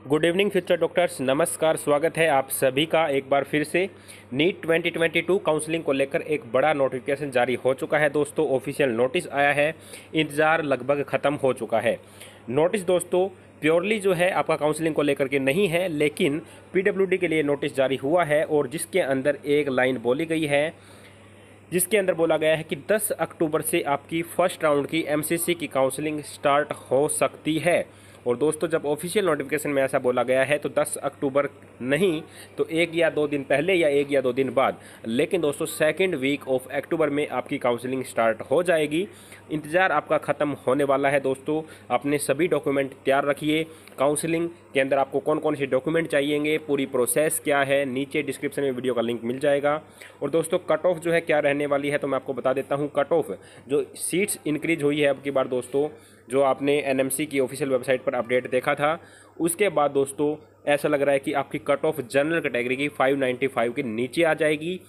Good evening future doctors नमस्कार स्वागत है आप सभी का एक बार फिर से नीट 2022 काउंसलिंग को लेकर एक बड़ा नोटिफिकेशन जारी हो चुका है दोस्तों ऑफिशियल नोटिस आया है इंतज़ार लगभग ख़त्म हो चुका है नोटिस दोस्तों प्योरली जो है आपका काउंसलिंग को लेकर के नहीं है लेकिन पीडब्ल्यूडी के लिए नोटिस जारी हुआ है और जिसके अंदर एक लाइन बोली गई है जिसके अंदर बोला गया है कि 10 अक्टूबर से आपकी फ़र्स्ट राउंड की एमसीसी की काउंसलिंग स्टार्ट हो सकती है। और दोस्तों, जब ऑफिशियल नोटिफिकेशन में ऐसा बोला गया है तो 10 अक्टूबर नहीं तो एक या दो दिन पहले या एक या दो दिन बाद। लेकिन दोस्तों सेकेंड वीक ऑफ़ अक्टूबर में आपकी काउंसलिंग स्टार्ट हो जाएगी। इंतज़ार आपका ख़त्म होने वाला है दोस्तों। अपने सभी डॉक्यूमेंट तैयार रखिए। काउंसलिंग के अंदर आपको कौन कौन से डॉक्यूमेंट चाहिएँगे, पूरी प्रोसेस क्या है, नीचे डिस्क्रिप्शन में वीडियो का लिंक मिल जाएगा। और दोस्तों कट ऑफ़ जो है क्या रहने वाली है तो मैं आपको बता देता हूँ। कट ऑफ़ जो सीट्स इंक्रीज हुई है अब की बार दोस्तों, जो आपने एनएमसी की ऑफिशियल वेबसाइट पर अपडेट देखा था। उसके बाद दोस्तों, ऐसा लग रहा है कि आपकी कट ऑफ़ जनरल कैटेगरी की 595 के नीचे आ जाएगी।